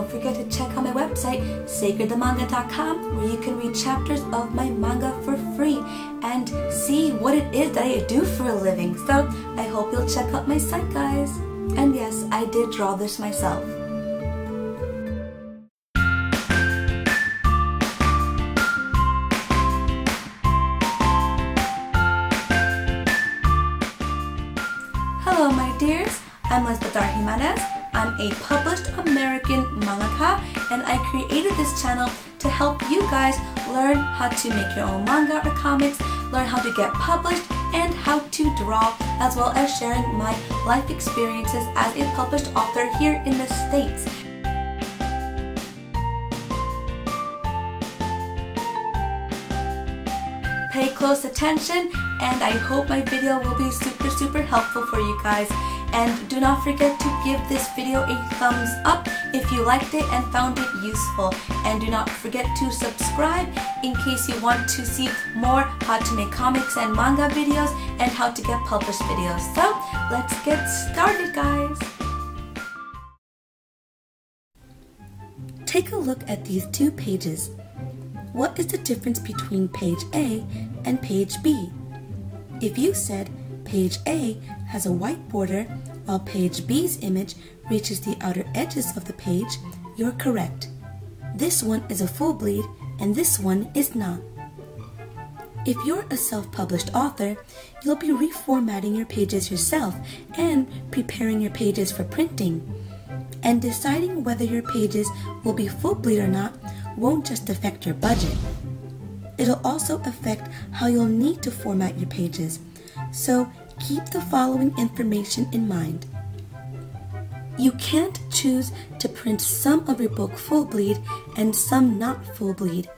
don't forget to check out my website, sacredthemanga.com, where you can read chapters of my manga for free and see what it is that I do for a living. So I hope you'll check out my site, guys. And yes, I did draw this myself. Hello, my dears. I'm Lizbeth R. Jimenez. I'm a published American and I created this channel to help you guys learn how to make your own manga or comics, learn how to get published, and how to draw, as well as sharing my life experiences as a published author here in the States. Pay close attention and I hope my video will be super super helpful for you guys. And do not forget to give this video a thumbs up if you liked it and found it useful. And do not forget to subscribe in case you want to see more how to make comics and manga videos and how to get published videos. So let's get started guys. Take a look at these two pages. What is the difference between page A and page B? If you said page A has a white border while page B's image reaches the outer edges of the page, you're correct. This one is a full bleed and this one is not. If you're a self-published author, you'll be reformatting your pages yourself and preparing your pages for printing. And deciding whether your pages will be full bleed or not won't just affect your budget. It'll also affect how you'll need to format your pages. So keep the following information in mind. You can't choose to print some of your book full bleed and some not full bleed.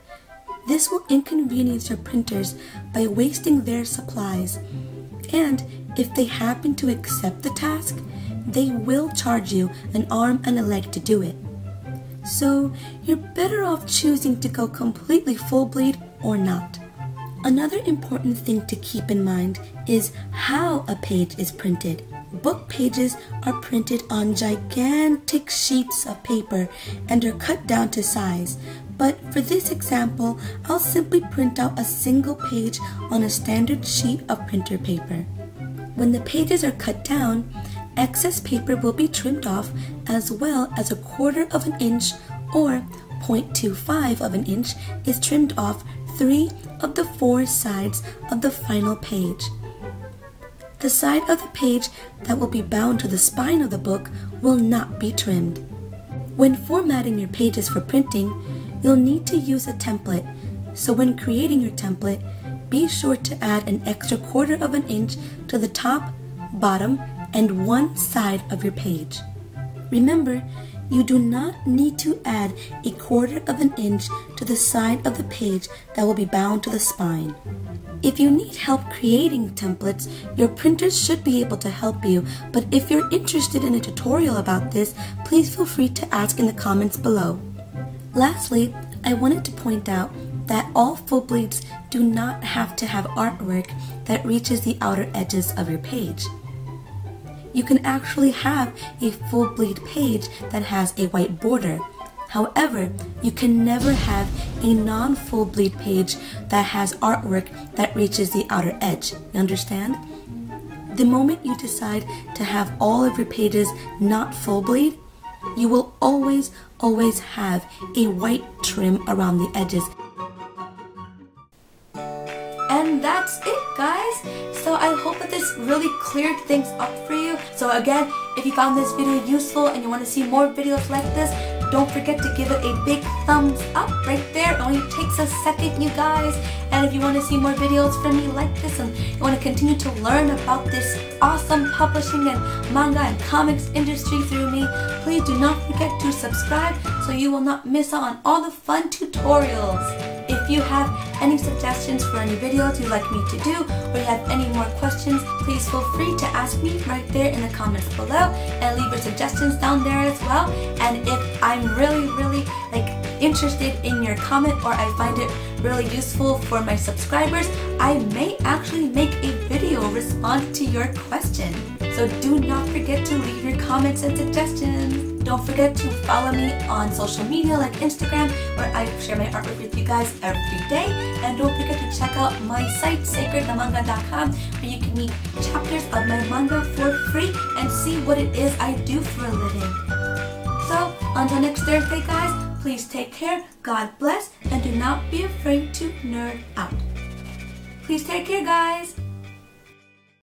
This will inconvenience your printers by wasting their supplies. And if they happen to accept the task, they will charge you an arm and a leg to do it. So you're better off choosing to go completely full bleed or not. Another important thing to keep in mind is how a page is printed. Book pages are printed on gigantic sheets of paper and are cut down to size. But for this example, I'll simply print out a single page on a standard sheet of printer paper. When the pages are cut down, excess paper will be trimmed off as well as a quarter of an inch or 0.25 of an inch is trimmed off three of the four sides of the final page. The side of the page that will be bound to the spine of the book will not be trimmed. When formatting your pages for printing, you'll need to use a template, so when creating your template, be sure to add an extra quarter of an inch to the top, bottom, and one side of your page. Remember, you do not need to add a quarter of an inch to the side of the page that will be bound to the spine. If you need help creating templates, your printers should be able to help you, but if you're interested in a tutorial about this, please feel free to ask in the comments below. Lastly, I wanted to point out that all full bleeds do not have to have artwork that reaches the outer edges of your page you can actually have a full bleed page that has a white border. However, you can never have a non-full bleed page that has artwork that reaches the outer edge. You understand? The moment you decide to have all of your pages not full bleed, you will always, always have a white trim around the edges. That's it, guys. So I hope that this really cleared things up for you. So again, if you found this video useful and you want to see more videos like this, don't forget to give it a big thumbs up right there. It only takes a second, you guys. And if you want to see more videos from me like this and you want to continue to learn about this awesome publishing and manga and comics industry through me, please do not forget to subscribe so you will not miss out on all the fun tutorials. If you have any suggestions for any videos you'd like me to do, or you have any more questions, please feel free to ask me right there in the comments below, and leave your suggestions down there as well. And if I'm really, really like interested in your comment, or I find it really useful for my subscribers, I may actually make a video respond to your question. So do not forget to leave your comments and suggestions. Don't forget to follow me on social media like Instagram, where I share my artwork with you guys every day. And don't forget to check out my site, sacredthemanga.com, where you can meet chapters of my manga for free and see what it is I do for a living. So, until next Thursday, guys, please take care, God bless, and do not be afraid to nerd out. Please take care, guys.